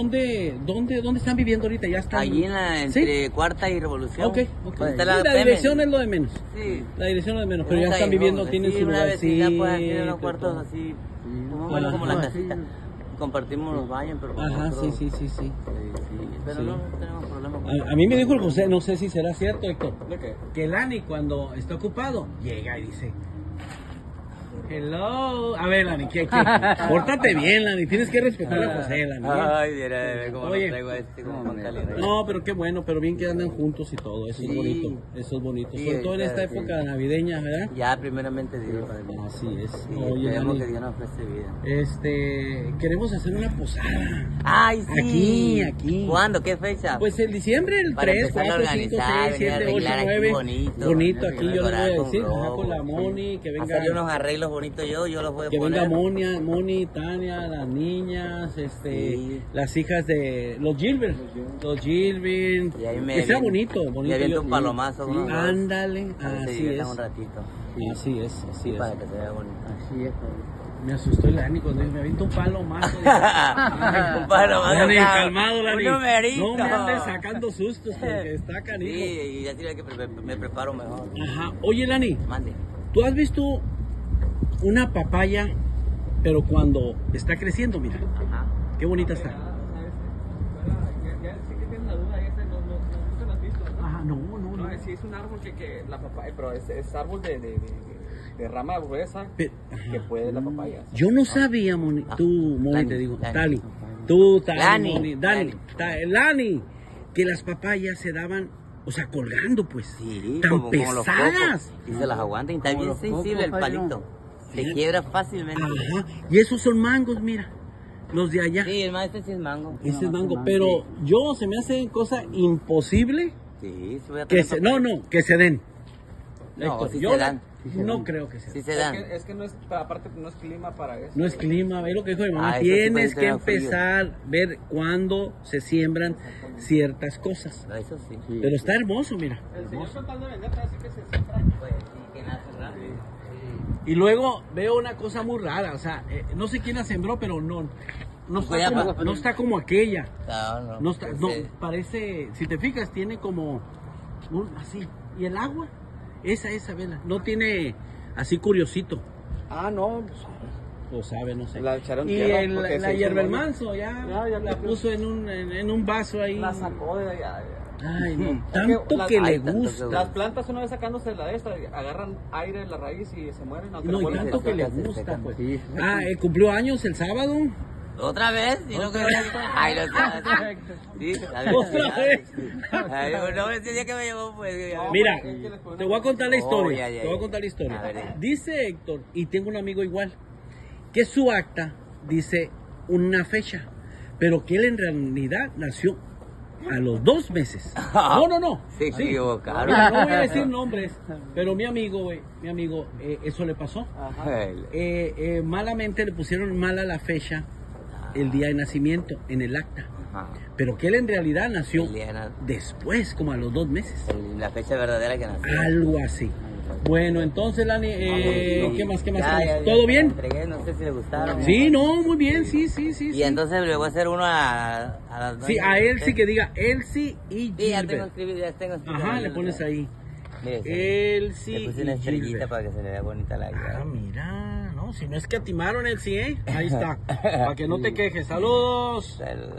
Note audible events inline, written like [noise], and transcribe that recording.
¿Dónde, dónde, ¿Dónde están viviendo ahorita? ¿Ya están? Allí en la, ¿Sí? entre Cuarta y Revolución. Ok, ok. Está Sí, la dirección es lo de menos. Sí. La dirección es lo de menos, pero ya están viviendo, tienen sí, su una vecindad, pues, tiene unos y cuartos todo. así, más o Ajá. menos como la casita. Compartimos los baños, pero Ajá, sí, sí, sí, sí. Sí, sí, Pero Sí. no tenemos problema con A, a mí me dijo el José, no sé si será cierto, Héctor, ¿De qué? que Lani cuando está ocupado llega y dice, hello. A ver, Lani, ¿qué, qué? Pórtate bien, Lani, tienes que respetar a José, Lani. Ay, mira, cómo Oye. lo traigo a este, como Caliente. No, pero qué bueno, pero bien que andan juntos y todo, eso es Sí. bonito, eso es bonito. Sí, Sobre todo en esta sí. época navideña, ¿verdad? Ya, primeramente Dios. Así es. Sí, Oye, esperemos Lani, que Dios nos preste vida. este, queremos hacer una posada. Ay, sí. Aquí, aquí. ¿Cuándo? ¿Qué fecha? Pues el diciembre, el Para 3, empezar a 4, 5, 6, organizar, venir a 7, 8, arreglar aquí 9. bonito. Bonito, aquí yo les voy a Decorar con decir, ajá, con la. Moni, que venga, Hacerle unos arreglos bonitos yo, yo los voy a que poner. venga Moni, Moni, Tania, las niñas, este, Sí. las hijas de los Gilbert, los Gilbert, Y que sea bonito, me bonito. aviento yo- un palomazo, dos. Ándale, así es, un ratito. así es, así es. Para que se vea bonito. Así es. Me asustó el Lani cuando me aviento un palo más. [laughs] Un palomazo, Lani, cabrón. calmado. No me andes sacando sustos porque está Sí, canijo. y ya tiene que pre- me preparo mejor. Ajá. Oye, Lani, Mande. ¿tú has visto una papaya, pero cuando está creciendo, mira, Ajá. qué bonita está? Ese no, no, no, sí es un árbol que, que la papaya, pero es, es árbol de, de, de, de- rama gruesa que puede la papaya. Yo no sabía, Moni, tú, Moni, te digo. Tali, tú, Tali, Lani, Moni, Dani, Lani, que las papayas se daban, o sea, colgando, pues, Sí, tan como, como los pesadas. Y se las aguantan y está bien sensible el palito. Se quiebra fácilmente. Ajá, y esos son mangos, mira, los de allá. Sí, el maestro sí es mango. Ese es mango, pero sí. yo se me hace cosa imposible Sí, sí voy a que se, no, no, que se den. No, yo se dan. no creo que se Sí den. se Es que, es que no es, aparte no es clima para eso. No es clima, ve lo que dijo mi mamá. Ah, Tienes que empezar a ver cuándo se siembran ciertas cosas. Eso sí. Pero está hermoso, mira. El señor con de vender, así que se siembra. Pues sí, que nace. Y luego veo una cosa muy rara, o sea, eh, no sé quién la sembró, pero no, no está, Cuidado, como, pues. no está como aquella. No, no. No está, pues, no, eh, parece, si te fijas, tiene como un, así. Y el agua, esa, esa vela, no tiene así curiosito. Ah, no. O sabe, no sé. La echaron y tierra el- la hierba el manso ya, Ya, ya la puso en un, en, en un vaso ahí. La sacó de allá. Ay, no, [laughs] tanto las- que le gusta. Las plantas una vez sacándose la de esta, agarran aire en la raíz y se mueren. No, y tanto que le gusta, pues. Sí. Ah, eh, cumplió años el sábado. ¿Otra vez? ¿Y no que-. Ay, sabes. [laughs] Sí, Otra vez. Ay, no, ese día que me llevó, pues. Mira, te voy a contar la Oh, historia. ya, ya, te voy a contar la historia. Ver. Dice Héctor, y tengo un amigo igual, que su acta dice una fecha, pero que él en realidad nació a los dos meses. [laughs] No, no, no. Se Sí. equivocaron. Mira, no voy a decir [laughs] nombres, pero mi amigo, güey, mi amigo, eh, eso le pasó. Eh, eh, malamente le pusieron mala la fecha, el día de nacimiento, en el acta. Ajá. Pero que él en realidad nació na- después, como a los dos meses. el- La fecha verdadera que nació. Algo así. Bueno, entonces, Lani, eh, ¿qué más, qué más? Ya, qué más? ya, ya, ¿Todo bien? entregué, no sé si le gustaron. Sí, no, muy bien, sí, sí, sí. Y sí. entonces le voy a hacer uno a, a las Sí, a Elsie que diga Elsie y Sí, ya tengo Gilbert. escribido, ya tengo escrito. Ajá, le pones ahí. Mire. Elsie Le puse y una estrellita Gilbert. para que se le vea bonita la Ah, mira, no, si no es que atimaron Elsie, ¿eh? Ahí [laughs] está, para que no te quejes. Saludos. El-